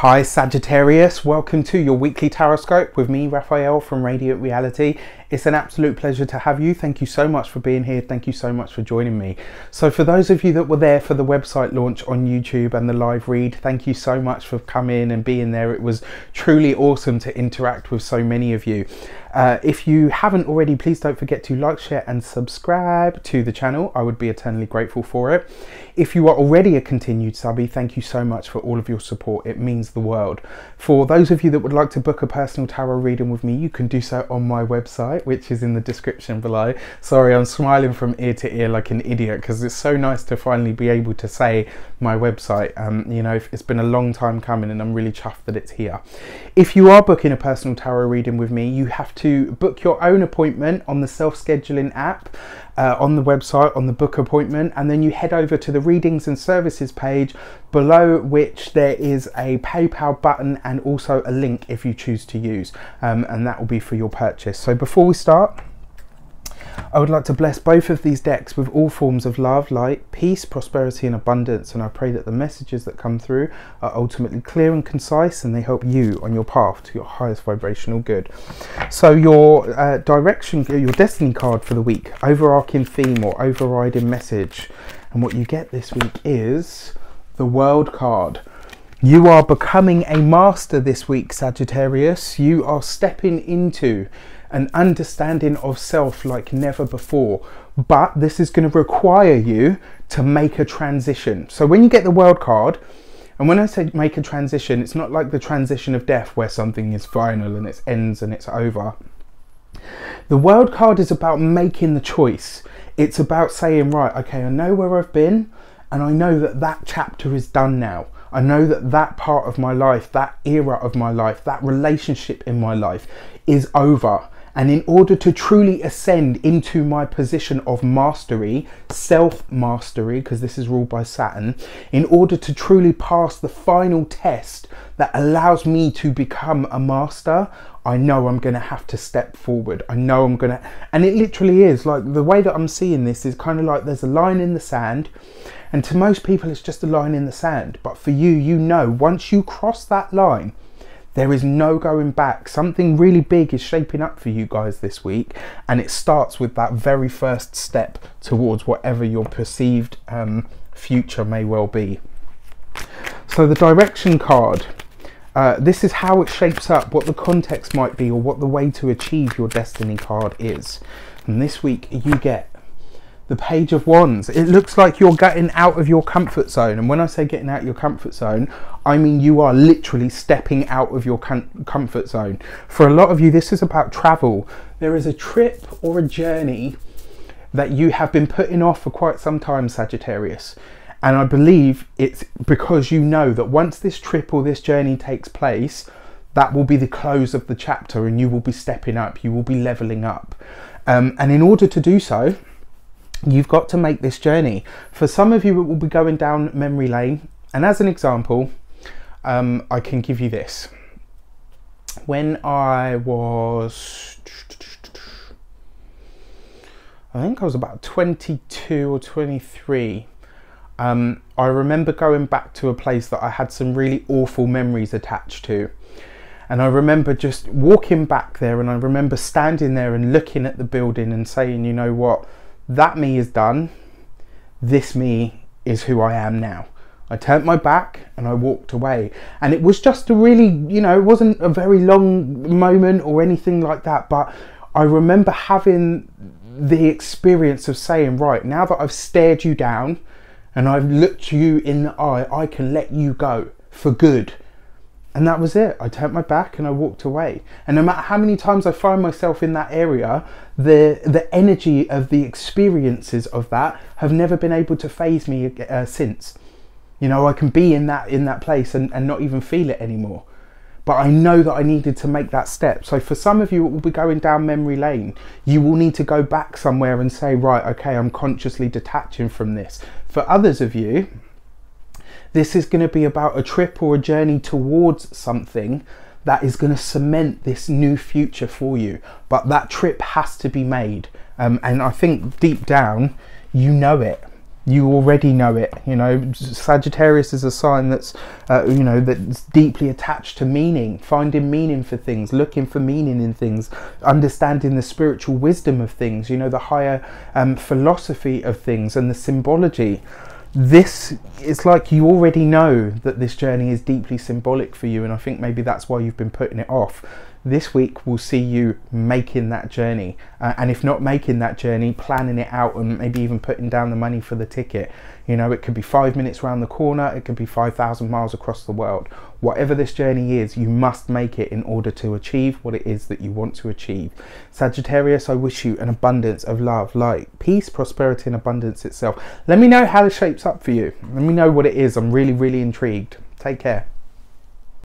Hi Sagittarius, welcome to your weekly Tarotscope with me, Raphael from Reydiant Reality. It's an absolute pleasure to have you. Thank you so much for being here. Thank you so much for joining me. So for those of you that were there for the website launch on YouTube and the live read, thank you so much for coming and being there. It was truly awesome to interact with so many of you. Uh, if you haven't already, please don't forget to like, share and subscribe to the channel. I would be eternally grateful for it. If you are already a continued subby, thank you so much for all of your support. It means the world. For those of you that would like to book a personal tarot reading with me, you can do so on my website, which is in the description below. Sorry, I'm smiling from ear to ear like an idiot because it's so nice to finally be able to say my website. Um, you know, it's been a long time coming and I'm really chuffed that it's here. If you are booking a personal tarot reading with me, you have to book your own appointment on the self-scheduling app uh, on the website on the book appointment and then you head over to the readings and services page below which there is a PayPal button and also a link if you choose to use um, and that will be for your purchase. So before we start I would like to bless both of these decks with all forms of love, light, peace, prosperity and abundance and I pray that the messages that come through are ultimately clear and concise and they help you on your path to your highest vibrational good. So your uh, direction, your destiny card for the week, overarching theme or overriding message and what you get this week is the world card. You are becoming a master this week, Sagittarius. You are stepping into an understanding of self like never before. But this is going to require you to make a transition. So when you get the world card, and when I say make a transition, it's not like the transition of death where something is final and it ends and it's over. The world card is about making the choice. It's about saying, right, okay, I know where I've been and I know that that chapter is done now. I know that that part of my life, that era of my life, that relationship in my life is over. And in order to truly ascend into my position of mastery, self mastery, because this is ruled by Saturn, in order to truly pass the final test that allows me to become a master, I know I'm going to have to step forward. I know I'm going to, and it literally is like the way that I'm seeing this is kind of like there's a line in the sand, and to most people, it's just a line in the sand. But for you, you know, once you cross that line, there is no going back. Something really big is shaping up for you guys this week, and it starts with that very first step towards whatever your perceived um, future may well be. So, the direction card uh, this is how it shapes up, what the context might be, or what the way to achieve your destiny card is. And this week you get the Page of Wands. It looks like you're getting out of your comfort zone. And when I say getting out of your comfort zone, I mean you are literally stepping out of your com comfort zone. For a lot of you, this is about travel. There is a trip or a journey that you have been putting off for quite some time, Sagittarius. And I believe it's because you know that once this trip or this journey takes place, that will be the close of the chapter and you will be stepping up, you will be leveling up. Um, and in order to do so, you've got to make this journey. For some of you, it will be going down memory lane. And as an example, um, I can give you this. When I was, I think I was about 22 or 23, um, I remember going back to a place that I had some really awful memories attached to. And I remember just walking back there and I remember standing there and looking at the building and saying, you know what, that me is done. This me is who I am now. I turned my back and I walked away. And it was just a really, you know, it wasn't a very long moment or anything like that. But I remember having the experience of saying, right, now that I've stared you down and I've looked you in the eye, I can let you go for good and that was it. I turned my back and I walked away. And no matter how many times I find myself in that area, the the energy of the experiences of that have never been able to phase me uh, since. You know, I can be in that in that place and, and not even feel it anymore. But I know that I needed to make that step. So for some of you, it will be going down memory lane. You will need to go back somewhere and say, right, okay, I'm consciously detaching from this. For others of you, this is going to be about a trip or a journey towards something that is going to cement this new future for you. But that trip has to be made. Um, and I think deep down, you know it. you already know it you know sagittarius is a sign that's uh, you know that's deeply attached to meaning finding meaning for things looking for meaning in things understanding the spiritual wisdom of things you know the higher um, philosophy of things and the symbology this it's like you already know that this journey is deeply symbolic for you and i think maybe that's why you've been putting it off this week will see you making that journey. Uh, and if not making that journey planning it out and maybe even putting down the money for the ticket. You know it could be five minutes around the corner it could be 5000 miles across the world. Whatever this journey is you must make it in order to achieve what it is that you want to achieve. Sagittarius i wish you an abundance of love light peace prosperity and abundance itself. Let me know how it shapes up for you. Let me know what it is. I'm really really intrigued. Take care